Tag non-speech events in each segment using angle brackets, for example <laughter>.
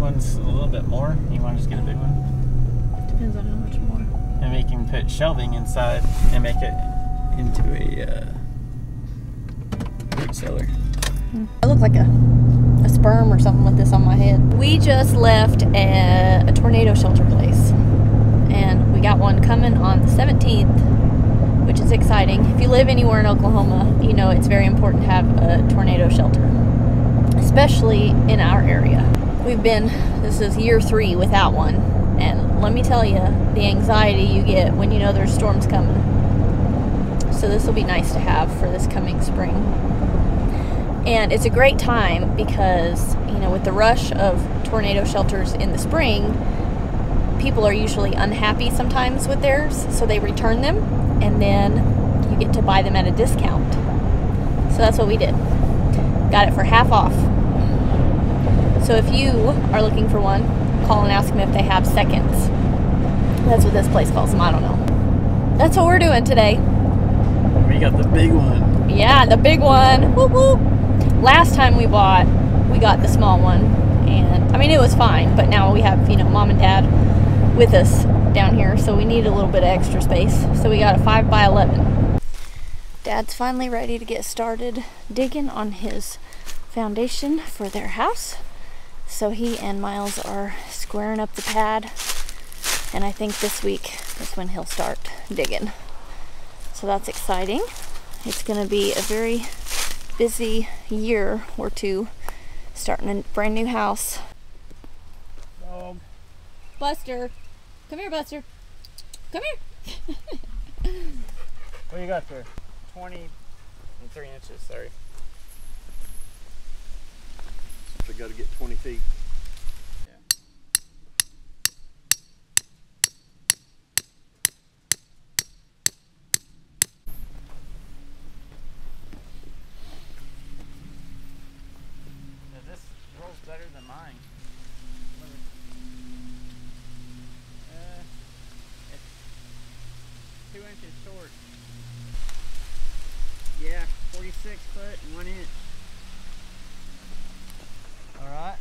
one's a little bit more. You want to just get a big one? Depends on how much more. And we can put shelving inside and make it into a uh, fruit cellar. I look like a, a sperm or something with this on my head. We just left a, a tornado shelter place. And we got one coming on the 17th, which is exciting. If you live anywhere in Oklahoma, you know it's very important to have a tornado shelter, especially in our area. We've been, this is year three without one. And let me tell you, the anxiety you get when you know there's storms coming. So this will be nice to have for this coming spring. And it's a great time because, you know, with the rush of tornado shelters in the spring, people are usually unhappy sometimes with theirs, so they return them and then you get to buy them at a discount. So that's what we did. Got it for half off. So if you are looking for one, call and ask them if they have seconds. That's what this place calls them. I don't know. That's what we're doing today. We got the big one. Yeah, the big one. Whoop whoop. Last time we bought, we got the small one, and I mean it was fine. But now we have you know mom and dad with us down here, so we need a little bit of extra space. So we got a five by eleven. Dad's finally ready to get started digging on his foundation for their house. So he and Miles are squaring up the pad, and I think this week is when he'll start digging. So that's exciting. It's going to be a very busy year or two starting a brand new house. Dog. Buster, come here, Buster. Come here. <laughs> What you got there? 23 inches, sorry. They got to get 20 feet. Yeah, this rolls better than mine. Uh, it's two inches short. Yeah, 46 foot one inch. All right.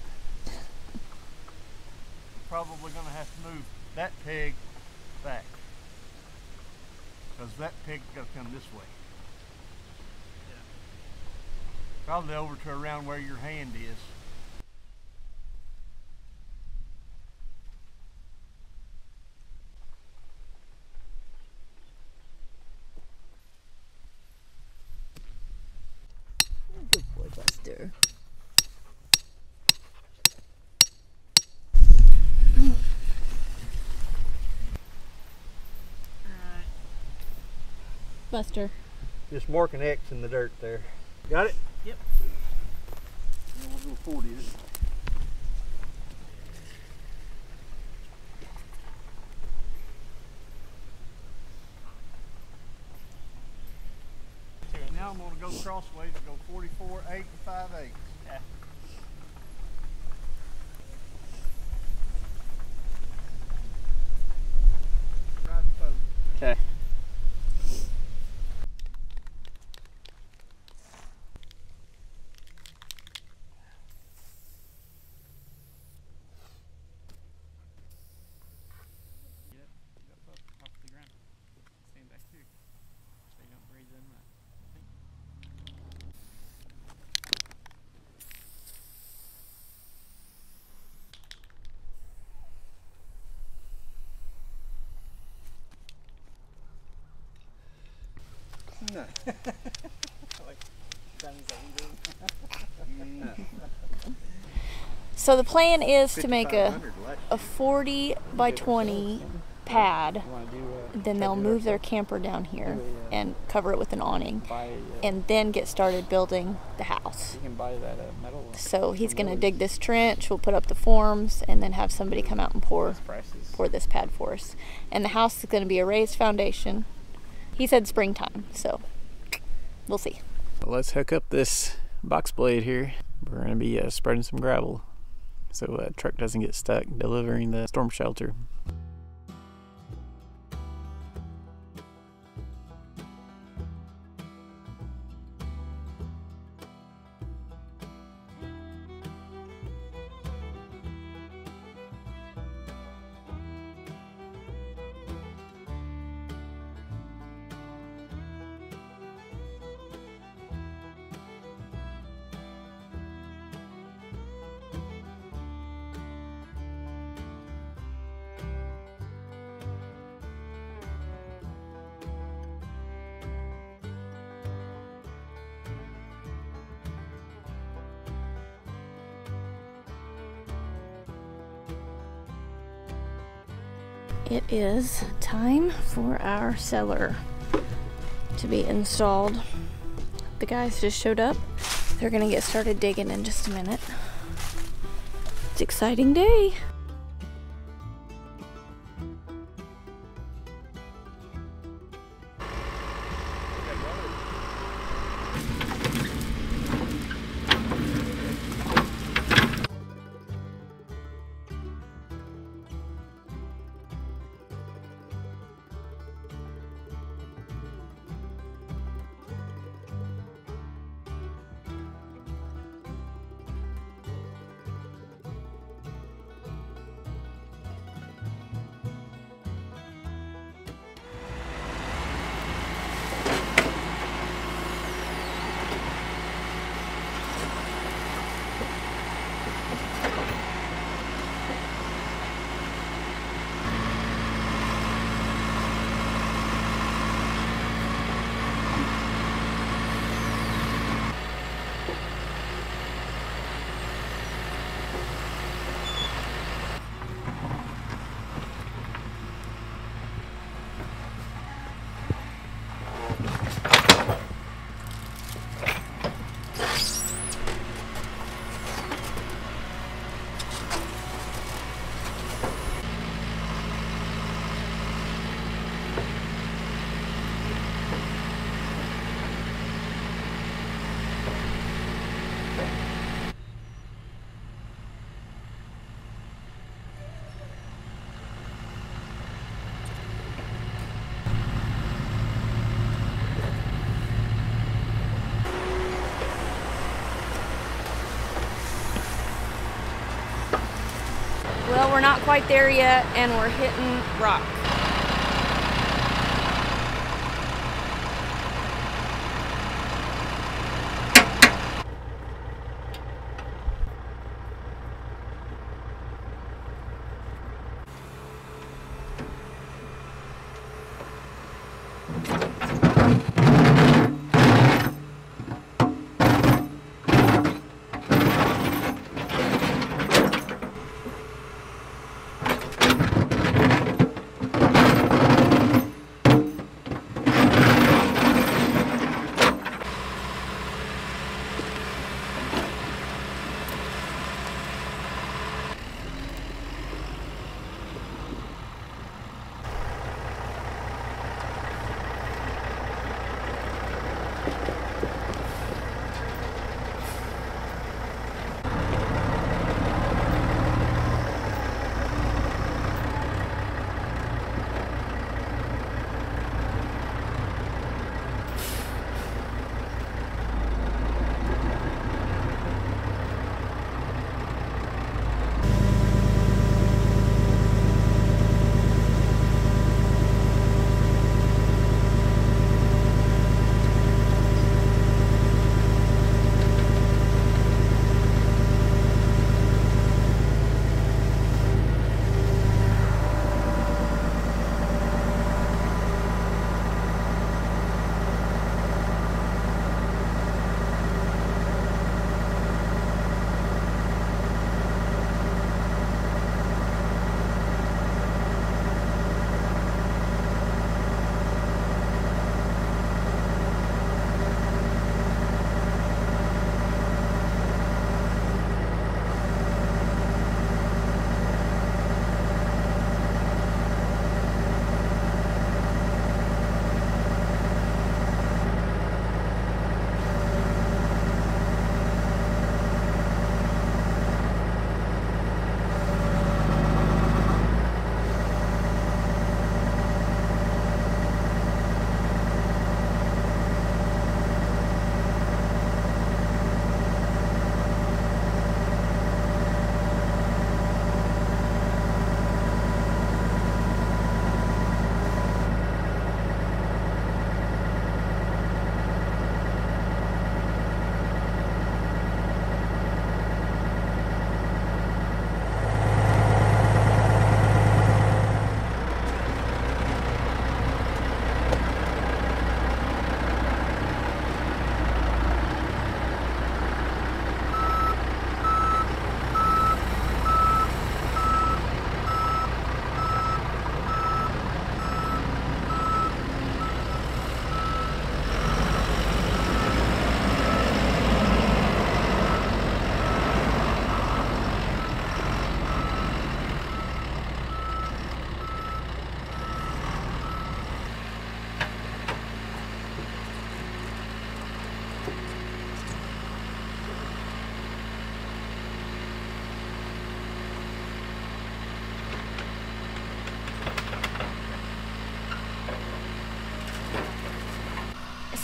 Probably going to have to move that peg back. Because that pig's got to come this way. Probably over to around where your hand is. Good boy, Buster. Buster. Just mark an X in the dirt there. Got it? Yep. We'll go 40 this way. Now I'm going to go crossways and go 44, 8, and 5 eighths. Okay. Drive the boat. Okay. Get up, up off the ground. Stand back here. So you don't breathe in that thing. No. like <laughs> So the plan is to make a, a 40 by 20 pad. You want to do uh, Then they'll move their camper down here and cover it with an awning uh, and then get started building the house. you can buy that uh, metal. So he's going to dig this trench, we'll put up the forms, and then have somebody come out and pour prices. pour this pad for us. And the house is going to be a raised foundation. He said springtime, so we'll see. Let's hook up this box blade here. We're to be uh, spreading some gravel so uh, truck doesn't get stuck delivering the storm shelter. It is time for our cellar to be installed. The guys just showed up. They're gonna get started digging in just a minute. It's exciting day. We're not quite there yet, and we're hitting rock.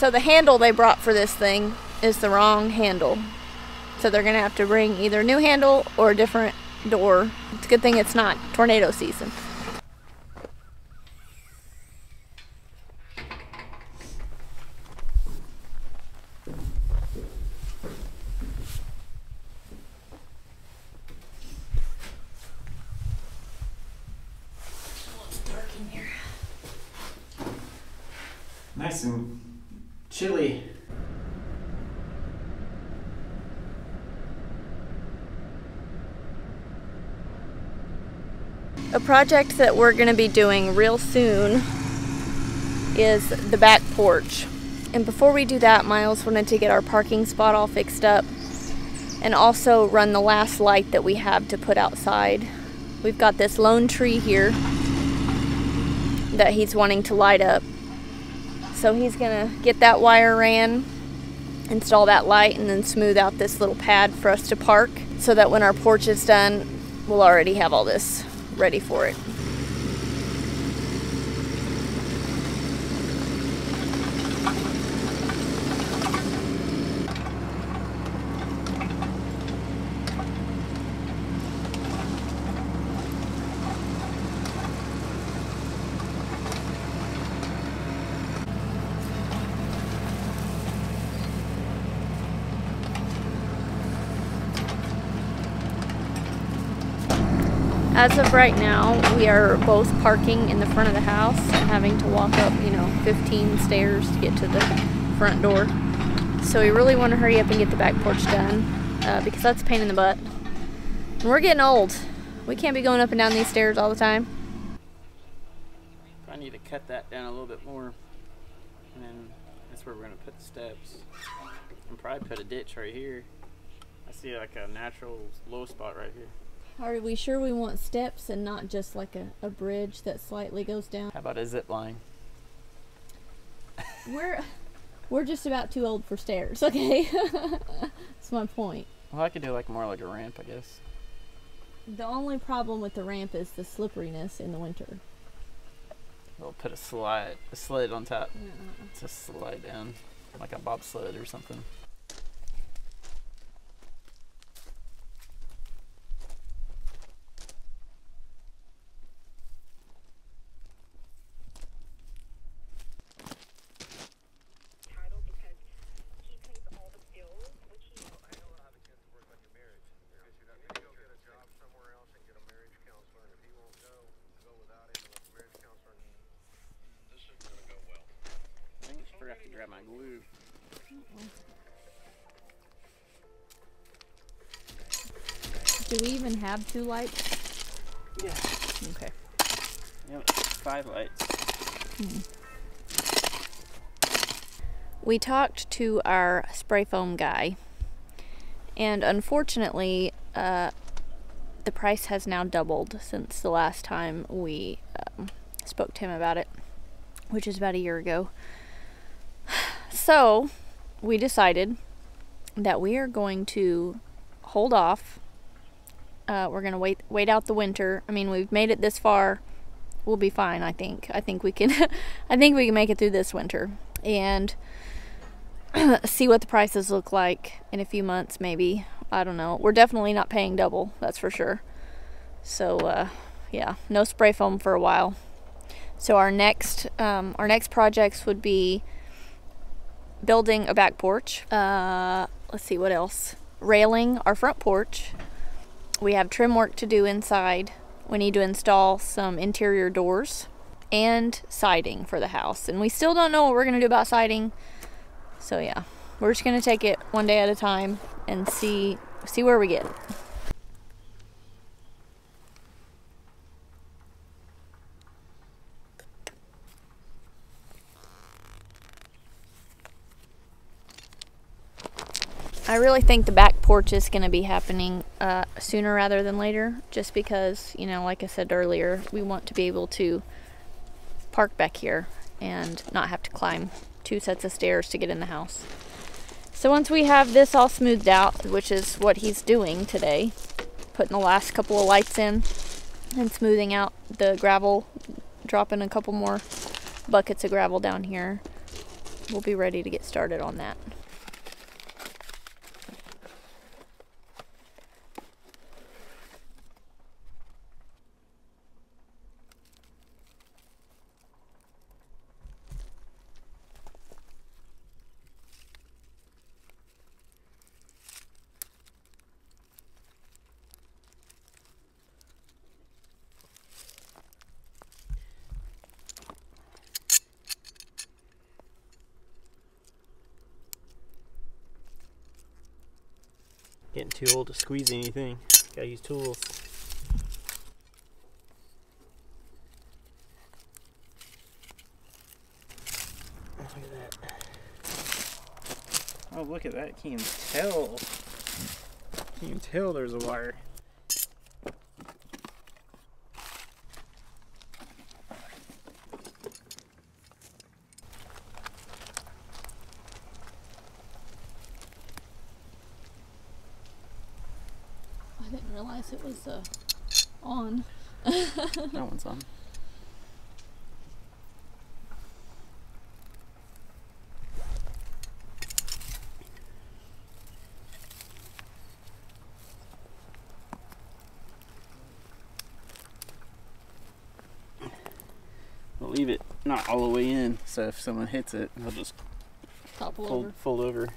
So the handle they brought for this thing is the wrong handle. So they're gonna have to bring either a new handle or a different door. It's a good thing it's not tornado season. Nice and chilly. A project that we're going to be doing real soon is the back porch. And before we do that, Miles wanted to get our parking spot all fixed up and also run the last light that we have to put outside. We've got this lone tree here that he's wanting to light up. So he's going to get that wire ran, install that light, and then smooth out this little pad for us to park so that when our porch is done, we'll already have all this ready for it. As of right now, we are both parking in the front of the house and having to walk up, you know, 15 stairs to get to the front door. So we really want to hurry up and get the back porch done uh, because that's a pain in the butt. And we're getting old. We can't be going up and down these stairs all the time. I need to cut that down a little bit more. And then that's where we're gonna put the steps. And probably put a ditch right here. I see like a natural low spot right here. Are we sure we want steps and not just like a, a bridge that slightly goes down? How about a zip line? <laughs> We're we're just about too old for stairs, okay? <laughs> That's my point. Well, I could do like more like a ramp, I guess. The only problem with the ramp is the slipperiness in the winter. We'll put a slide, a sled on top Yeah. to slide down, like a bobsled or something. title because he pays all the bills, which he I know how to get to work on your marriage. Because you know, you go get a job somewhere else and get a marriage counselor, and if he won't go, go without him unless the marriage counselor. This isn't gonna go well. I think I forgot to grab my glue. Do we even have two lights? Yeah. Okay. Yep. Five lights. We talked to our spray foam guy, and unfortunately, uh, the price has now doubled since the last time we um, spoke to him about it, which is about a year ago. <sighs> So, we decided that we are going to hold off. Uh, we're gonna wait wait out the winter. I mean, we've made it this far. We'll be fine. I think. I think we can. <laughs> I think we can make it through this winter and <clears throat> see what the prices look like in a few months. Maybe I don't know. We're definitely not paying double. That's for sure. So uh, yeah, no spray foam for a while. So our next um, our next projects would be building a back porch. Uh, let's see what else. Railing our front porch. We have trim work to do inside. We need to install some interior doors and siding for the house. And we still don't know what we're going to do about siding. So yeah, we're just going to take it one day at a time and see see where we get. I really think the back porch is going to be happening uh, sooner rather than later, just because, you know, like I said earlier, we want to be able to park back here and not have to climb two sets of stairs to get in the house. So once we have this all smoothed out, which is what he's doing today, putting the last couple of lights in and smoothing out the gravel, dropping a couple more buckets of gravel down here. we'll be ready to get started on that. Getting too old to squeeze anything. Gotta use tools. Look at that. Oh, look at that. Can't even tell. Can't even tell there's a wire. I didn't uh, on. <laughs> That one's on. We'll leave it not all the way in, so if someone hits it, they'll just Topple fold, over. fold over.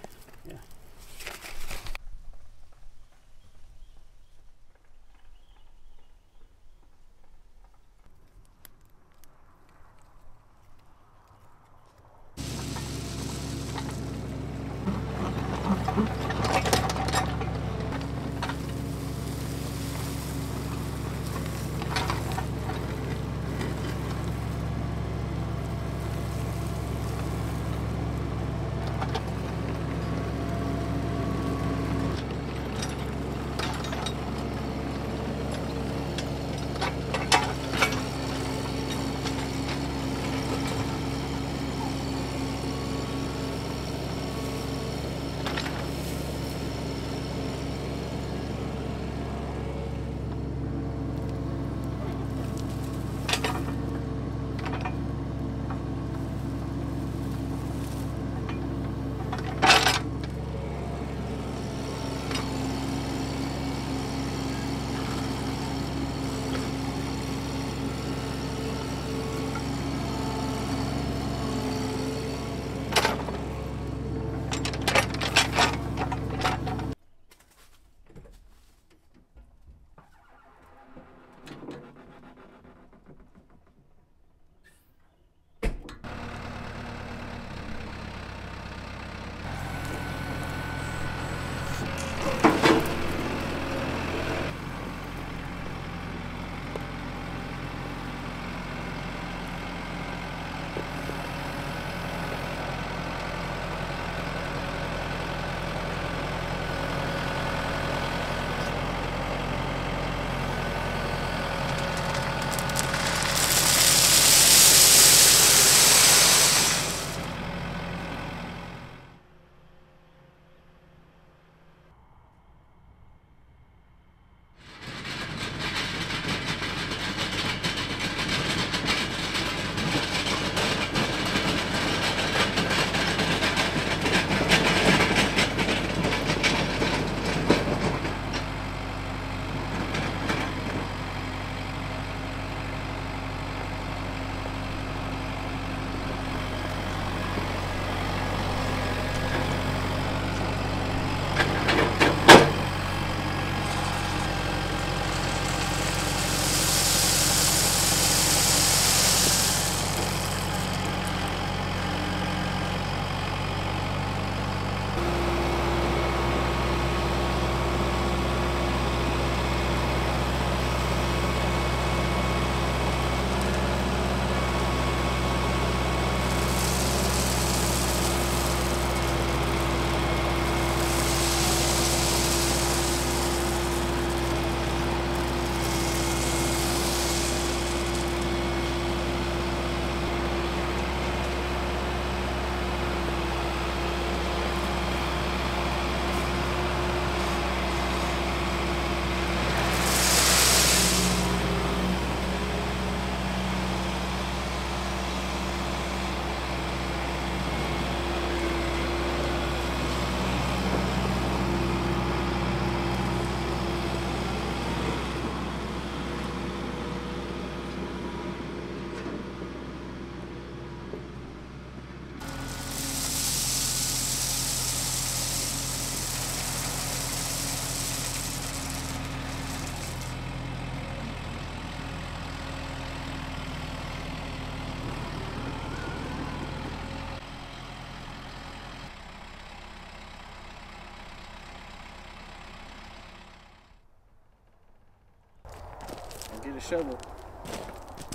Yeah. a shovel.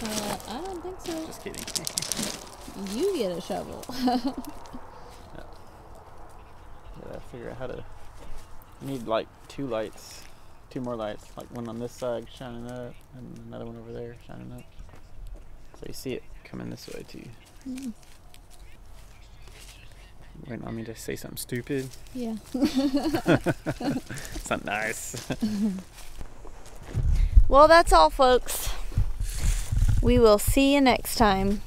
Uh, I don't think so. Just kidding. <laughs> You get a shovel. <laughs> yeah. Gotta figure out how to. I need like two lights, two more lights, like one on this side shining up, and another one over there shining up. So you see it coming this way too. Waiting on me to say something stupid. yeah. <laughs> Something nice. Well, that's all, folks. We will see you next time.